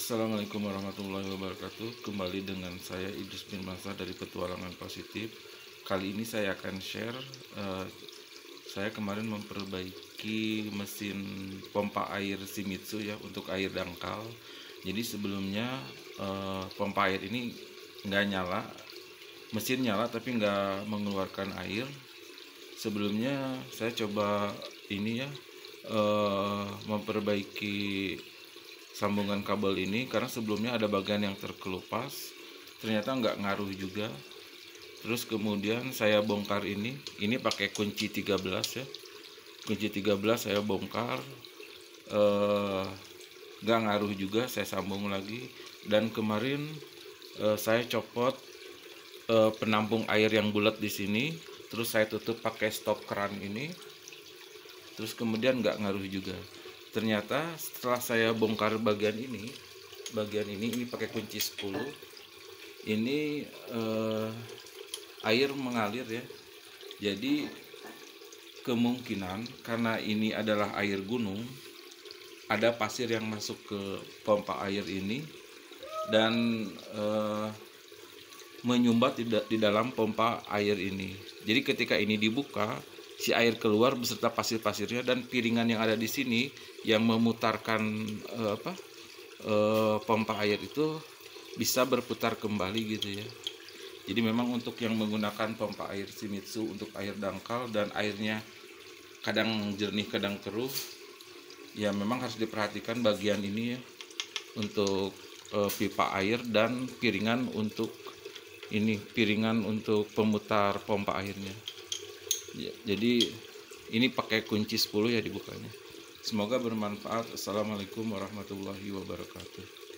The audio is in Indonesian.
Assalamualaikum warahmatullahi wabarakatuh. Kembali dengan saya Idris bin Masa dari Petualangan Positif. Kali ini saya akan share eh, Saya kemarin memperbaiki mesin pompa air Shimizu ya Untuk air dangkal. Jadi sebelumnya eh, pompa air ini nggak nyala Mesin nyala tapi nggak mengeluarkan air. Sebelumnya saya coba ini ya eh, Memperbaiki sambungan kabel ini karena sebelumnya ada bagian yang terkelupas ternyata nggak ngaruh juga. Terus kemudian saya bongkar ini ini pakai kunci 13 ya. Kunci 13 saya bongkar eh, nggak ngaruh juga saya sambung lagi. Dan kemarin eh, saya copot eh, penampung air yang bulat di sini terus saya tutup pakai stop keran ini. Terus kemudian nggak ngaruh juga ternyata setelah saya bongkar bagian ini bagian ini ini pakai kunci 10 ini eh, air mengalir ya. Jadi kemungkinan karena ini adalah air gunung ada pasir yang masuk ke pompa air ini dan eh, menyumbat di, di dalam pompa air ini. Jadi ketika ini dibuka si air keluar beserta pasir-pasirnya dan piringan yang ada di sini yang memutarkan uh, apa uh, pompa air itu bisa berputar kembali gitu ya. Jadi memang untuk yang menggunakan pompa air Shimizu untuk air dangkal dan airnya kadang jernih kadang keruh ya memang harus diperhatikan bagian ini ya untuk uh, pipa air dan piringan untuk ini piringan untuk pemutar pompa airnya ya, jadi ini pakai kunci 10 ya dibukanya. Semoga bermanfaat. Assalamualaikum warahmatullahi wabarakatuh